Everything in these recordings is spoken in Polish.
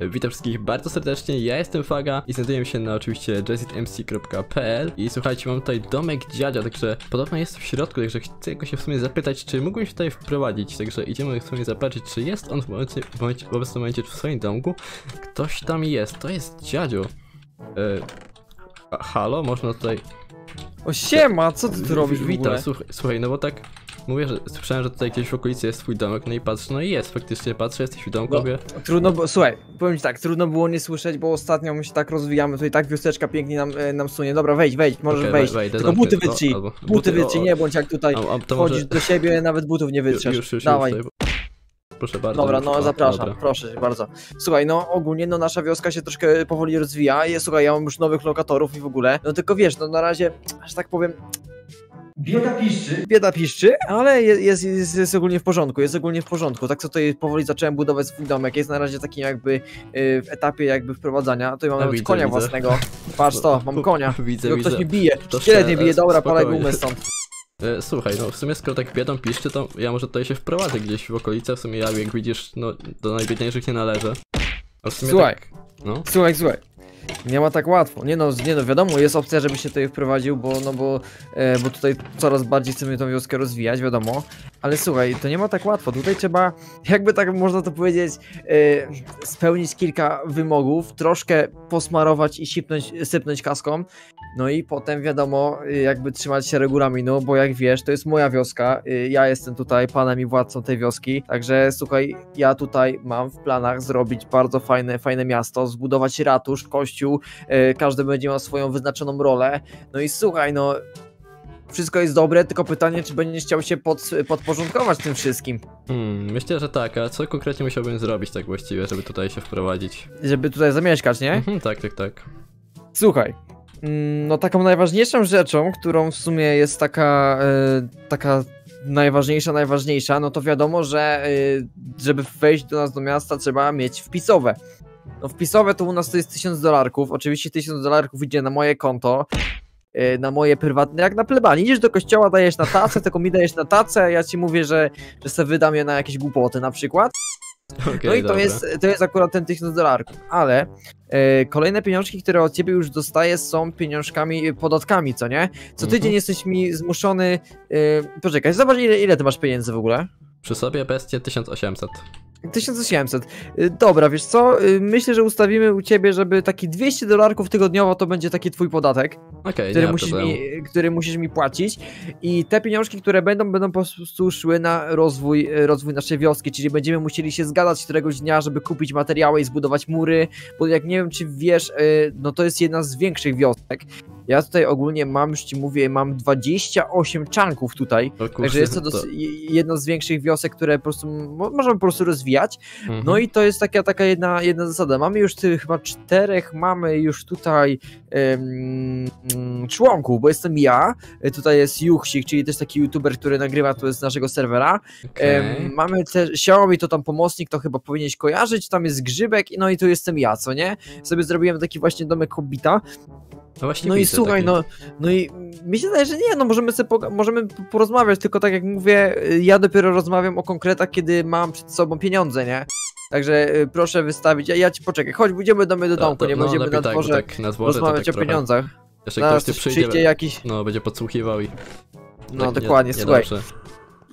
Witam wszystkich bardzo serdecznie, ja jestem Faga i znajduję się na oczywiście jazzitmc.pl i słuchajcie, mam tutaj domek dziadzia, także podobno jest w środku, także chcę go się w sumie zapytać, czy mógłbym się tutaj wprowadzić, także idziemy w sumie zobaczyć, czy jest on w, momencie, w, momencie, w obecnym momencie w swoim domku. Ktoś tam jest, to jest dziadziu. A- halo, można tutaj... O siema, co ty tu robisz w Witam, słuchaj, słuchaj, no bo tak... Mówię, że słyszałem, że tutaj gdzieś w okolicy jest twój domek, no i patrzę, no i jest, faktycznie patrzę, jesteś w domku, No. Trudno było, słuchaj, powiem ci tak, trudno było nie słyszeć, bo ostatnio my się tak rozwijamy, tutaj tak wioseczka pięknie nam, e, nam sunie. Dobra, wejdź, wejdź, możesz Okej, wejść. wejdę, Tylko buty wytrzyj, buty buty, wytrzyj, nie bądź jak tutaj a, a wchodzisz może... do siebie, nawet butów nie wytrzesz. Już, już, Dawaj. już. Proszę bardzo. Dobra, no zapraszam, dobra. proszę cię bardzo. Słuchaj, no ogólnie no nasza wioska się troszkę powoli rozwija. Słuchaj, ja mam już nowych lokatorów i w ogóle. No tylko wiesz, no na razie, że tak powiem, Bieda piszczy. bieda piszczy, ale je- jest, jest, jest ogólnie w porządku, jest ogólnie w porządku. Tak co tutaj powoli zacząłem budować swój domek, jest na razie takim jakby y, w etapie jakby wprowadzania. Tutaj mam A, nawet widzę, konia widzę. własnego. Patrz to, mam konia. Widzę, Tylko ktoś widzę. mnie bije. To Szkielet mnie bije, dobra, palaj gumę stąd. E, Słuchaj, no w sumie skoro tak biedą piszczy, to ja może tutaj się wprowadzę gdzieś w okolice. W sumie ja, jak widzisz, no do najbiedniejszych nie należę. Sumie Słuchaj. Tak, no. Słuchaj, słuchaj. Nie ma tak łatwo. Nie no, nie no, wiadomo, jest opcja, żeby się tutaj wprowadził, bo no bo, e, bo tutaj coraz bardziej chcemy tą wioskę rozwijać, wiadomo. Ale słuchaj, to nie ma tak łatwo. Tutaj trzeba, jakby tak można to powiedzieć, e, spełnić kilka wymogów, troszkę posmarować i sipnąć, sypnąć kaską. No i potem wiadomo, e, jakby trzymać się regulaminu, bo jak wiesz, to jest moja wioska. e, Ja jestem tutaj panem i władcą tej wioski. Także słuchaj, ja tutaj mam w planach zrobić bardzo fajne, fajne miasto, zbudować ratusz, kościół, e, każdy będzie miał swoją wyznaczoną rolę. No i słuchaj, no. Wszystko jest dobre, tylko pytanie, czy będziesz chciał się pod, podporządkować tym wszystkim, Hmm, myślę, że tak, a co konkretnie musiałbym zrobić tak właściwie, żeby tutaj się wprowadzić? żeby tutaj zamieszkać, nie? Mhm, tak, tak, tak. Słuchaj, mm, no taką najważniejszą rzeczą, którą w sumie jest taka, e, taka najważniejsza, najważniejsza, no to wiadomo, że e, żeby wejść do nas do miasta trzeba mieć wpisowe. No wpisowe to u nas to jest 1000 dolarków, oczywiście 1000 dolarków idzie na moje konto, na moje prywatne, jak na plebanii. Idziesz do kościoła, dajesz na tacę, tylko mi dajesz na tacę, a ja ci mówię, że, że sobie wydam je na jakieś głupoty na przykład. Okej, No i to jest, to jest akurat ten 1000 dolarków, ale e, kolejne pieniążki, które od ciebie już dostaję są pieniążkami, e, podatkami, co nie? Co tydzień Mhm. jesteś mi zmuszony, e, poczekaj, zobacz ile, ile ty masz pieniędzy w ogóle? Przy sobie bestie 1800. 1800. E, Dobra, wiesz co, e, myślę, że ustawimy u ciebie, żeby taki 200 dolarków tygodniowo to będzie taki twój podatek, nie który musisz, mi, który musisz mi płacić. I te pieniążki, które będą, będą po prostu szły na rozwój, e, rozwój naszej wioski, czyli będziemy musieli się zgadać któregoś dnia, żeby kupić materiały i zbudować mury, bo jak nie wiem czy wiesz, no to jest jedna z większych wiosek. Ja tutaj ogólnie mam, już ci mówię, mam 28 czanków tutaj, O kurczę, także jest to, dos- jedna z większych wiosek, które po prostu mo- możemy po prostu rozwijać. Mhm. No i to jest taka, taka jedna, jedna zasada. Mamy już ty, chyba czterech, mamy już tutaj mm, członków, bo jestem ja, e, tutaj jest Juchsik, czyli też taki youtuber, który nagrywa tu z naszego serwera. Okej. Em, mamy też Xiaomi, to tam pomocnik, to chyba powinieneś kojarzyć, tam jest Grzybek, no i tu jestem ja, co nie? Sobie zrobiłem taki właśnie domek Hobbita. No właśnie No i słuchaj, taki. no, no i mi się wydaje, że nie, no możemy sobie możemy porozmawiać, tylko tak jak mówię, y, ja dopiero rozmawiam o konkretach, kiedy mam przed sobą pieniądze, nie? Także y, proszę wystawić, ja, ja ci poczekaj, chodź, pójdziemy do mnie do domku, to- nie no, będziemy na tak, dworze tak na dworze rozmawiać tak o pieniądzach. Jeszcze Zaraz ktoś tu przyjdzie, przyjdzie jakiś, no będzie podsłuchiwał i... no tak nie- dokładnie, nie słuchaj, dobrze.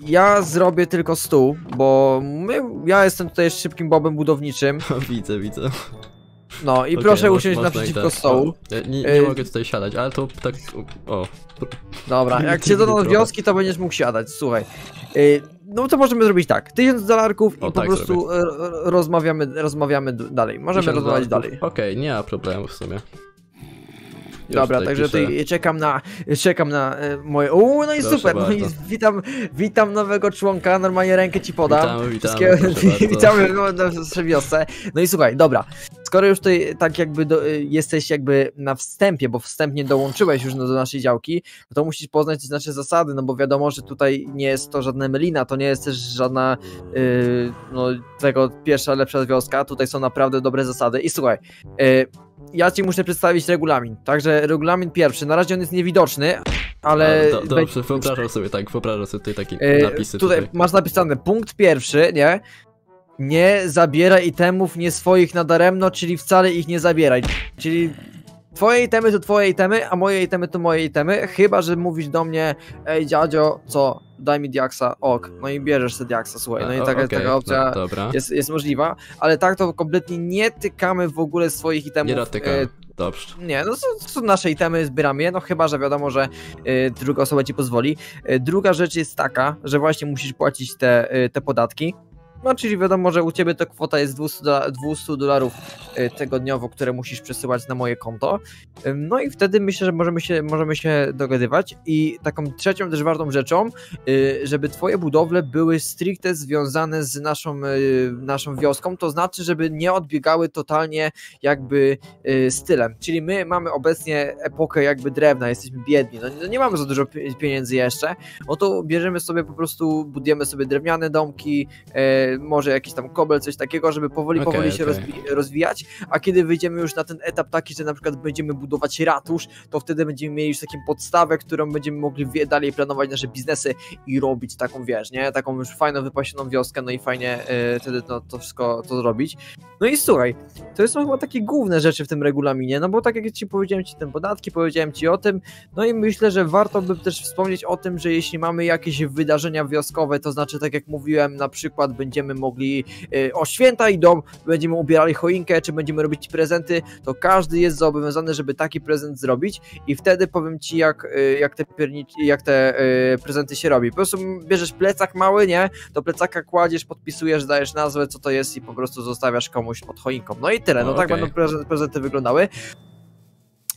ja zrobię tylko stół, bo my, ja jestem tutaj szybkim bobem budowniczym, widzę, widzę. No i Okej, proszę mo- usiąść naprzeciwko tak. stołu. Ja Nie, nie Y- mogę tutaj siadać, ale to tak... O, Dobra, jak się dodadzą trochę. wioski, to będziesz mógł siadać, słuchaj. Y, No to możemy zrobić tak, 1000 dolarków i O, po tak prostu e, rozmawiamy, rozmawiamy d- dalej. Możemy 1000 rozmawiać dolarów. dalej. Okej, nie ma problemu w sumie. Już Dobra, tutaj także piszę. tutaj czekam na, czekam na e, moje... Uuu, no i Proszę super, no i bardzo. witam, witam nowego członka, normalnie rękę ci podam. Witamy, witamy, Wszystkiego- proszę bardzo. witamy w naszej wiosce. No i słuchaj, dobra, skoro już tutaj tak jakby do, jesteś jakby na wstępie, bo wstępnie dołączyłeś już do do naszej działki, no to musisz poznać nasze zasady, no bo wiadomo, że tutaj nie jest to żadna melina, to nie jest też żadna y, no tego pierwsza, lepsza wioska, tutaj są naprawdę dobre zasady i słuchaj, y, ja ci muszę przedstawić regulamin, także regulamin pierwszy, na razie on jest niewidoczny, ale... A, do, dobrze, wyobrażam sobie, tak, wyobrażam sobie tutaj takie E, napisy tutaj, tutaj. masz napisane punkt pierwszy, nie? Nie zabieraj itemów nie swoich nadaremno, czyli wcale ich nie zabieraj. Czyli twoje itemy to twoje itemy, a moje itemy to moje itemy, chyba, że mówisz do mnie, ej dziadzio, co, daj mi diaksa, ok, no i bierzesz te diaksa, słuchaj, no i O, taka, okej, taka opcja no, jest, jest możliwa, ale tak to kompletnie nie tykamy w ogóle swoich itemów. Nie dotykam. e, Dobrze. nie, no są nasze itemy, zbieramy je, no chyba, że wiadomo, że y, druga osoba ci pozwoli. Y, druga rzecz jest taka, że właśnie musisz płacić te, y, te podatki. No, czyli wiadomo, że u ciebie to kwota jest 200, dola- 200 dolarów y, tygodniowo, które musisz przesyłać na moje konto. No i wtedy myślę, że możemy się, możemy się dogadywać. I taką trzecią też ważną rzeczą, y, żeby twoje budowle były stricte związane z naszą, y, naszą wioską, to znaczy, żeby nie odbiegały totalnie jakby stylem. Czyli my mamy obecnie epokę jakby drewna, jesteśmy biedni, no, no nie mamy za dużo pi- pieniędzy jeszcze, no to bierzemy sobie po prostu, budujemy sobie drewniane domki, może jakiś tam kobel, coś takiego, żeby powoli, Okej, powoli się rozwi- rozwijać, a kiedy wyjdziemy już na ten etap taki, że na przykład będziemy budować ratusz, to wtedy będziemy mieli już taką podstawę, którą będziemy mogli dalej planować nasze biznesy i robić taką, wiesz, nie, taką już fajną, wypasioną wioskę, no i fajnie e, wtedy to, to wszystko to zrobić. No i słuchaj, to są chyba takie główne rzeczy w tym regulaminie, no bo tak jak ci powiedziałem ci te podatki, powiedziałem ci o tym, no i myślę, że warto by też wspomnieć o tym, że jeśli mamy jakieś wydarzenia wioskowe, to znaczy tak jak mówiłem, na przykład będziemy mogli y, o święta idą, będziemy ubierali choinkę, czy będziemy robić prezenty, to każdy jest zobowiązany, żeby taki prezent zrobić i wtedy powiem ci jak, y, jak te, jak te y, prezenty się robi. Po prostu bierzesz plecak mały, nie? Do plecaka kładziesz, podpisujesz, dajesz nazwę, co to jest i po prostu zostawiasz komuś pod choinką. No i tyle, no tak będą prezen- prezenty wyglądały.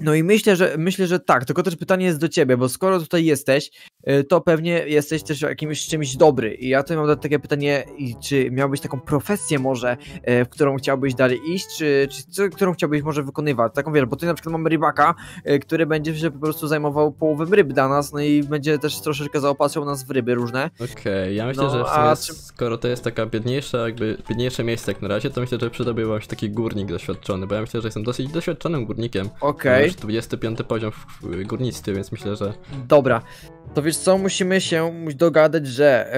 No i myślę, że myślę, że tak, tylko też pytanie jest do ciebie, bo skoro tutaj jesteś, to pewnie jesteś też jakimś czymś dobry. I ja tutaj mam takie pytanie, czy miałbyś taką profesję może, y, w którą chciałbyś dalej iść, czy, czy którą chciałbyś może wykonywać? Taką wiesz, bo tutaj na przykład mamy rybaka, y, który będzie się po prostu zajmował połowem ryb dla nas, no i będzie też troszeczkę zaopatrzył nas w ryby różne. Okej, ja myślę, No, że w a skoro to jest taka biedniejsza, jakby biedniejsze miejsce jak na razie, to myślę, że przydałby wam się taki górnik doświadczony, bo ja myślę, że jestem dosyć doświadczonym górnikiem. Okej, Już 25 poziom w, w górnictwie, więc myślę, że dobra. To wiesz co, musimy się dogadać, że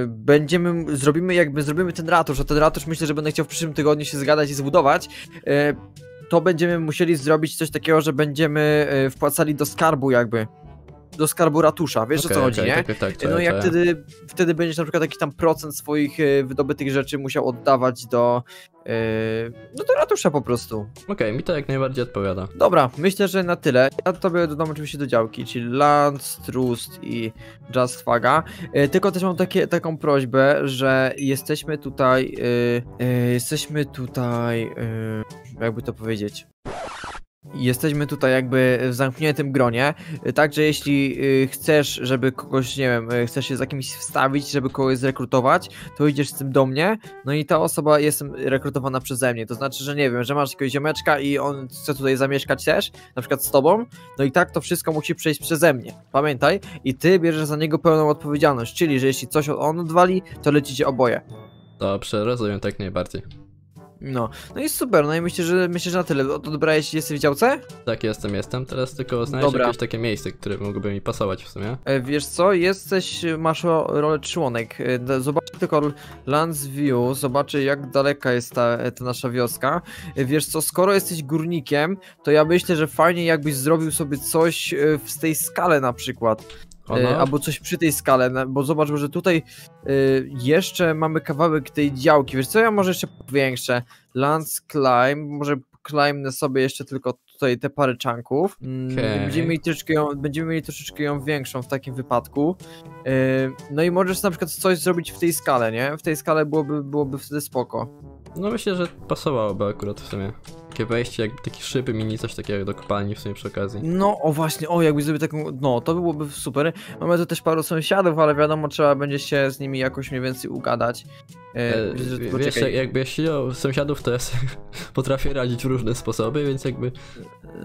yy, będziemy, zrobimy jakby, zrobimy ten ratusz, a ten ratusz myślę, że będę chciał w przyszłym tygodniu się zgadać i zbudować. Yy, to będziemy musieli zrobić coś takiego, że będziemy yy, wpłacali do skarbu jakby. Do skarbu ratusza, wiesz o Okej, co chodzi, okej, nie? Tak, tak, tak, No czaję, jak czaję. wtedy, wtedy będziesz na przykład jakiś tam procent swoich yy, wydobytych rzeczy musiał oddawać do, yy, no do ratusza po prostu. Okej, mi to jak najbardziej odpowiada. Dobra, myślę, że na tyle. Ja tobie dodam oczywiście do działki, czyli Lance, Trust i Just Faga. E, tylko też mam takie, taką prośbę, że jesteśmy tutaj, e, e, jesteśmy tutaj, e, jakby to powiedzieć. Jesteśmy tutaj jakby w zamkniętym gronie, także jeśli e, chcesz, żeby kogoś, nie wiem, e, chcesz się z kimś wstawić, żeby kogoś zrekrutować, to idziesz z tym do mnie, no i ta osoba jest rekrutowana przeze mnie, to znaczy, że nie wiem, że masz jakiegoś ziomeczka i on chce tutaj zamieszkać też, na przykład z tobą, no i tak to wszystko musi przejść przeze mnie, pamiętaj, i ty bierzesz za niego pełną odpowiedzialność, czyli, że jeśli coś on odwali, to lecicie oboje. Dobrze, rozumiem tak najbardziej. No, no i super, no i myślę, że myślę, że na tyle. O, To dobrałeś, jesteś w działce? Tak, jestem, jestem. Teraz tylko znaleźć Dobra. jakieś takie miejsce, które mogłoby mi pasować w sumie. E, Wiesz co, jesteś, masz ro- rolę członek. E, Zobacz tylko Lands View, zobaczę jak daleka jest ta, e, ta nasza wioska. E, Wiesz co, skoro jesteś górnikiem, to ja myślę, że fajnie jakbyś zrobił sobie coś e, w tej skale na przykład. E, albo coś przy tej skale, bo zobacz, że tutaj e, jeszcze mamy kawałek tej działki. Wiesz co, ja może jeszcze powiększę. Lands Climb, może climbnę sobie jeszcze tylko tutaj te parę czanków. Mm, Okej. Będziemy, mieli troszeczkę ją, będziemy mieli troszeczkę ją większą w takim wypadku. E, no i możesz na przykład coś zrobić w tej skale, nie? W tej skale byłoby, byłoby wtedy spoko. No myślę, że pasowałoby akurat w sumie. Takie wejście, jakby takie szyby mini, coś takiego do kopalni w sumie przy okazji. No, o właśnie, o jakby zrobił taką, no to byłoby super. Mamy tu też paru sąsiadów, ale wiadomo, trzeba będzie się z nimi jakoś mniej więcej ugadać. E, E, wiesz, czekaj. jakby jeśli o sąsiadów, to ja potrafię radzić w różne sposoby, więc jakby...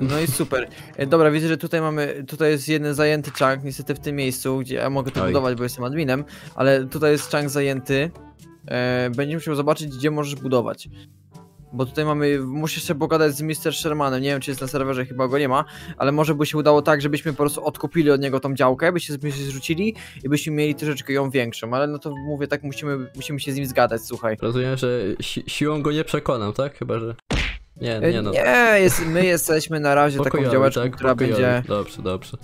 No i super. E, Dobra, widzę, że tutaj mamy, tutaj jest jeden zajęty chunk, niestety w tym miejscu, gdzie ja mogę to Oj. budować, bo jestem adminem, ale tutaj jest chunk zajęty. E, będziesz musiał zobaczyć, gdzie możesz budować. Bo tutaj mamy, musisz się pogadać z Mr. Shermanem, nie wiem czy jest na serwerze, chyba go nie ma, ale może by się udało tak, żebyśmy po prostu odkupili od niego tą działkę, byśmy się zrzucili i byśmy mieli troszeczkę ją większą, ale no to mówię tak, musimy, musimy się z nim zgadać, słuchaj. Rozumiem, że si siłą go nie przekonam, tak? Chyba, że... Nie, nie no. Nie, jest, my jesteśmy na razie taką działeczką, tak? która Pokojowy. będzie, Dobrze, dobrze.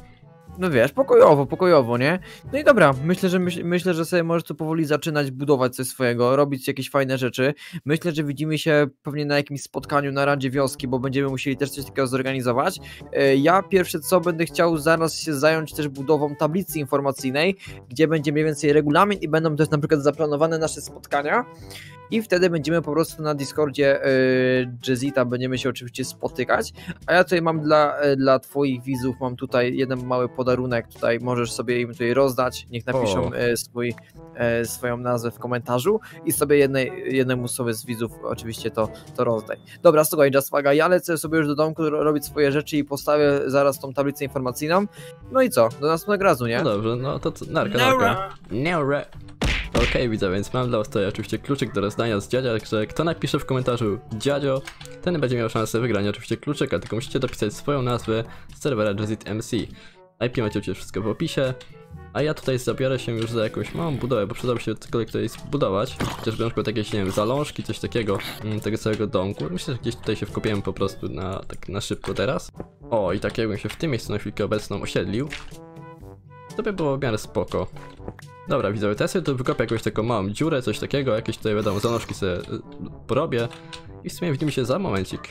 No wiesz, pokojowo, pokojowo, nie? No i dobra, myślę, że myśl, myślę, że sobie możesz tu powoli zaczynać budować coś swojego, robić jakieś fajne rzeczy. Myślę, że widzimy się pewnie na jakimś spotkaniu na Radzie Wioski, bo będziemy musieli też coś takiego zorganizować. E, Ja pierwsze co będę chciał zaraz się zająć też budową tablicy informacyjnej, gdzie będzie mniej więcej regulamin i będą też na przykład zaplanowane nasze spotkania. I wtedy będziemy po prostu na Discordzie yy, Jazzita będziemy się oczywiście spotykać. A ja tutaj mam dla, e, dla twoich widzów, mam tutaj jeden mały podarunek, tutaj możesz sobie im tutaj rozdać, niech napiszą O. e, swój, e, swoją nazwę w komentarzu i sobie jednej, jednemu sobie z widzów oczywiście to, to rozdaj. Dobra, słuchaj Jazzwaga, ja lecę sobie już do domku ro- robić swoje rzeczy i postawię zaraz tą tablicę informacyjną. No i co? Do następnego razu, nie? No dobrze, no to co? Narka, narka. Nara. Okej, widzę, więc mam dla was tutaj oczywiście kluczyk do rozdania z dziadzia, także kto napisze w komentarzu dziadzio, ten będzie miał szansę wygrania oczywiście kluczyka, tylko musicie dopisać swoją nazwę z serwera Jazzit MC. IP macie oczywiście wszystko w opisie, a ja tutaj zabiorę się już za jakąś małą budowę, bo przydałoby się cokolwiek tutaj zbudować, chociażby na przykład jakieś, nie wiem, zalążki, coś takiego, mm, tego całego domku. Myślę, że gdzieś tutaj się wkopiemy po prostu na, tak na szybko teraz. O, i tak jakbym się w tym miejscu na chwilkę obecną osiedlił, to by było w miarę spoko. Dobra, widzowie, teraz sobie tu wykopię jakąś taką małą dziurę, coś takiego, jakieś tutaj wiadomo, zanożki sobie y, porobię i w sumie widzimy się za momencik.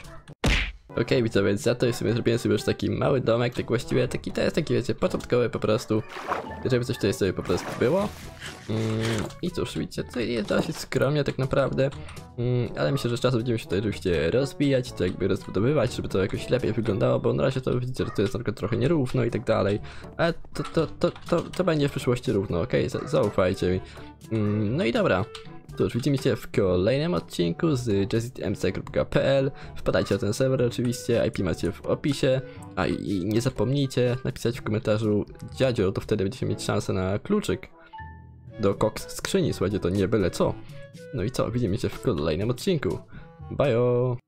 Okej, widzowie, więc ja tutaj sobie zrobiłem sobie już taki mały domek, tak właściwie taki, to jest taki, wiecie, początkowy po prostu, żeby coś tutaj sobie po prostu było. Mm, I cóż, widzicie, to jest dosyć skromnie tak naprawdę, mm, ale myślę, że z czasem będziemy się tutaj oczywiście rozwijać, to jakby rozbudowywać, żeby to jakoś lepiej wyglądało, bo na razie to widzicie, że to jest przykład trochę nierówno i tak dalej, ale to, to, to, to, to będzie w przyszłości równo, okej, Za- zaufajcie mi. Mm, no i dobra. Cóż, widzimy się w kolejnym odcinku z jazzitmc.pl. Wpadajcie na ten serwer oczywiście, IP macie w opisie. A i, nie zapomnijcie napisać w komentarzu dziadzio, to wtedy będziecie mieć szansę na kluczyk do koks skrzyni, słuchajcie, to nie byle co. No i co, widzimy się w kolejnym odcinku. Bajo!